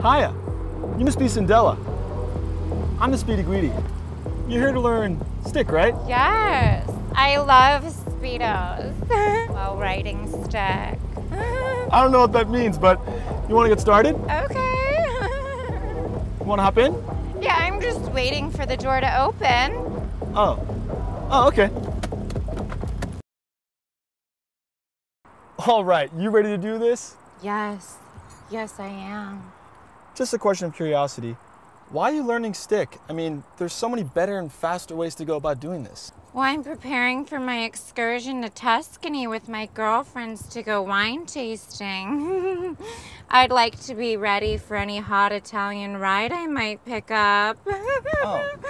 Hiya. You must be Cindella. I'm the Speedy Guidi. You're here to learn stick, right? Yes, I love speedos while riding stick. I don't know what that means, but you want to get started? Okay. You want to hop in? yeah, I'm just waiting for the door to open. Oh. Oh, okay. All right, you ready to do this? Yes, yes, I am. Just a question of curiosity. Why are you learning stick? I mean, there's so many better and faster ways to go about doing this. Well, I'm preparing for my excursion to Tuscany with my girlfriends to go wine tasting. I'd like to be ready for any hot Italian ride I might pick up. Oh.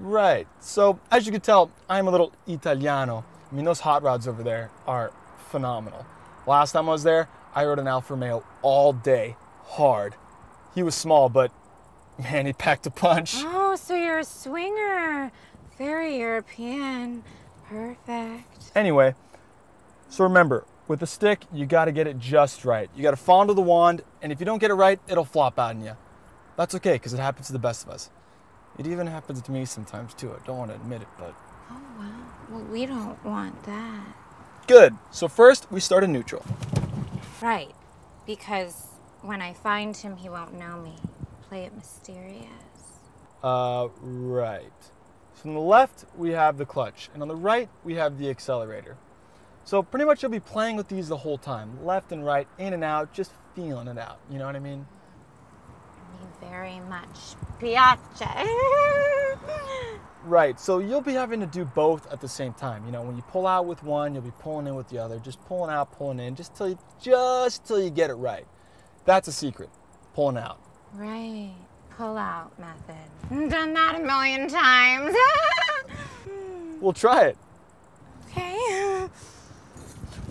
Right. So, as you can tell, I'm a little Italiano. I mean, those hot rods over there are phenomenal. Last time I was there, I rode an Alfa Romeo all day, hard. He was small, but man, he packed a punch. Oh, so you're a swinger. Very European. Perfect. Anyway, so remember, with the stick, you got to get it just right. You got to fondle the wand, and if you don't get it right, it'll flop out on you. That's okay, because it happens to the best of us. It even happens to me sometimes too. I don't want to admit it, but Oh, well. Well, we don't want that. good. So first, we start in neutral. Right. Because when I find him, he won't know me. Play it mysterious. Uh, right. So on the left, we have the clutch, and on the right, we have the accelerator. So pretty much you'll be playing with these the whole time, left and right, in and out, just feeling it out. You know what I mean? Me very much piace. Right. So you'll be having to do both at the same time. You know, when you pull out with one, you'll be pulling in with the other. Just pulling out, pulling in, just till you just till you get it right. That's a secret. Pulling out. right. Pull out method. Done that a million times. We'll try it. okay.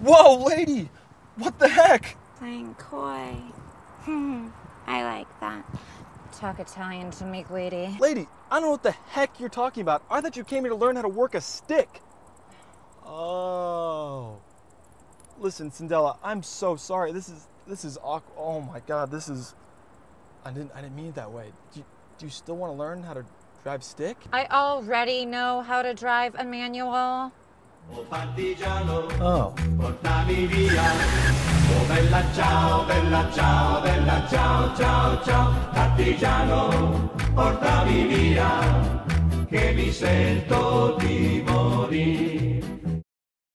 Whoa, lady! What the heck? Playing coy. Hmm. I like that. Talk Italian to me, lady. Lady, I don't know what the heck you're talking about. I thought you came here to learn how to work a stick. Oh. Listen, Cindella, I'm so sorry. This is this is awkward. Oh my god, this is I didn't I didn't mean it that way. Do you, do you still want to learn how to drive stick? I already know how to drive a manual. Oh, oh.